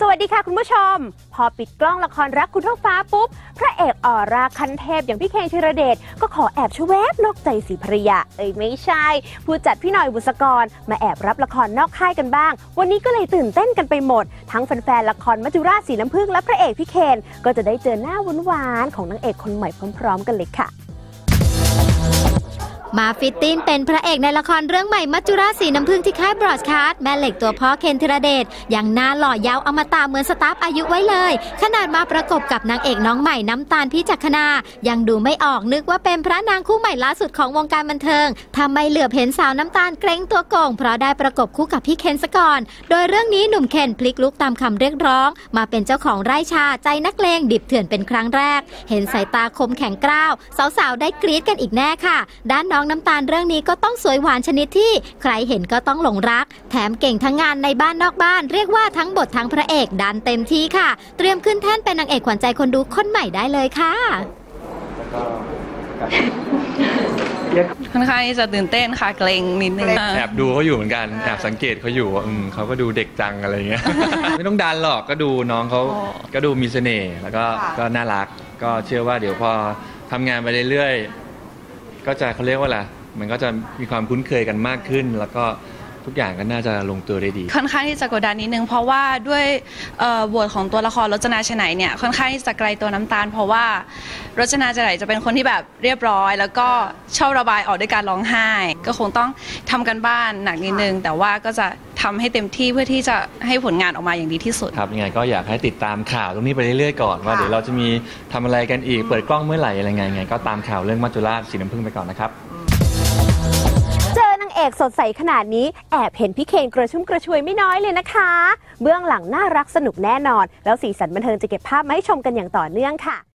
สวัสดีค่ะคุณผู้ชม พอปิดกล้องละครรักคุณท้องฟ้าปุ๊บ พระเอกออร่าขั้นเทพอย่างพี่เคนธีรเดชก็ขอแอบชะแวบนอกใจศรีภรรยาเอ้ยไม่ใช่ ผู้จัดพี่หน่อยบุษกร มาแอบรับละครนอกค่ายกันบ้าง วันนี้ก็เลยตื่นเต้นกันไปหมด ทั้งแฟนๆละครมัจจุราชสีน้ำผึ้งและพระเอกพี่เคนก็จะได้เจอหน้าหวานๆของนางเอกคนใหม่พร้อม ๆ กันเลยค่ะ มา fitting เป็นพระเอกในละครเรื่องใหม่มัจจุราชสีน้ำผึ้งที่ค่าย Broadcast แม่เหล็กตัวพ่อเคนธีรเดชยังหน้าหล่อยาวอมตะเหมือนสตาฟอายุไว้เลย ขนาดมาประกบกับนางเอกน้องใหม่น้ำตาลพิจักขณายังดูไม่ออกนึกว่าเป็นพระนางคู่ใหม่ล่าสุดของวงการบันเทิงทำไมเหลือบเห็นสาวน้ำตาลเกรงตัวโก่งเพราะได้ประกบคู่กับพี่เคนซะก่อน โดยเรื่องนี้หนุ่มเคนพลิกลุกตามคำเรียกร้อง มาเป็นเจ้าของไร่ชาใจนักเลงดิบเถื่อนเป็นครั้งแรก เห็นสายตาคมแข็งกร้าวสาวๆได้กรี๊ดกันอีกแน่ค่ะ ด้านน้องน้ำตาลเรื่องนี้ก็ต้องสวยหวานชนิดที่ใครเห็นก็ต้องหลงรัก แถมเก่งทั้งงานในบ้านนอกบ้าน เรียกว่าทั้งบททั้งพระเอกดันเต็มที่ค่ะ เตรียมขึ้นแท่นเป็นนางเอกขวัญใจคนดูคนใหม่ได้เลยค่ะค่อนข้างที่จะตื่นเต้นค่ะเกรงนิดนึงแอบดูเขาอยู่เหมือนกันแอบสังเกตเขาอยู่ว่าอืมเขาก็ดูเด็กจังอะไรเงี้ยไม่ต้องดันหรอกก็ดูน้องเขาโอ้ก็ดูมีเสน่ห์แล้วก็ก็น่ารัก ก็เชื่อว่าเดี๋ยวพอทำงานไปเรื่อยๆ ก็จะเขาเรียกว่าอะไรมันก็จะมีความคุ้นเคยกันมากขึ้น แล้วก็ทุกอย่างก็น่าจะลงตัวได้ดี ค่อนข้างที่จะกดดันนิดนึง เพราะว่าด้วยบทของตัวละครรจนาชนัยเนี่ยค่อนข้างที่จะไกลตัวน้ำตาล เพราะว่ารจนาชนัยจะเป็นคนที่แบบเรียบร้อย แล้วก็ชอบระบายออกด้วยการร้องไห้ ก็คงต้องทำกันบ้านหนักนิดนึง แต่ว่าก็จะ ทำให้เต็มที่เพื่อที่จะให้ผลงานออกมาอย่างดีที่สุด ครับยังไงก็อยากให้ติดตามข่าวตรงนี้ไปเรื่อยๆก่อนว่าเดี๋ยวเราจะมีทำอะไรกันอีกเปิดกล้องเมื่อไหร่อะไรไงไงก็ตามข่าวเรื่องมัจจุราชสีน้ำผึ้งไปก่อนนะครับเจอนางเอกสดใสขนาดนี้แอบเห็นพี่เคนกระชุ่มกระชวยไม่น้อยเลยนะคะ เบื้องหลังน่ารักสนุกแน่นอน แล้วสีสันบันเทิงจะเก็บภาพมาให้ชมกันอย่างต่อเนื่องค่ะ